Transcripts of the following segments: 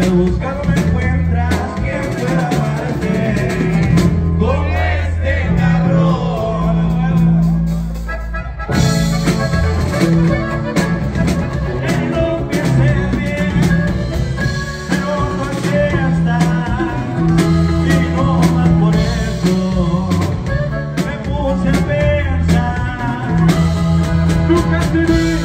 que buscándome encuentras quien pueda parecer con este cabrón. Que no pienses bien, que no lo quieras dar y no más por eso me puse a pensar. Nunca te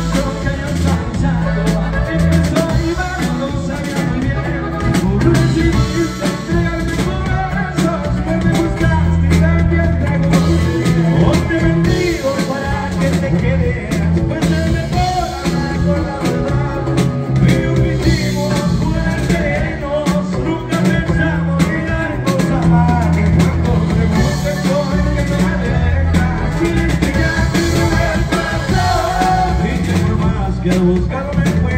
Girls.